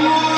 Lord.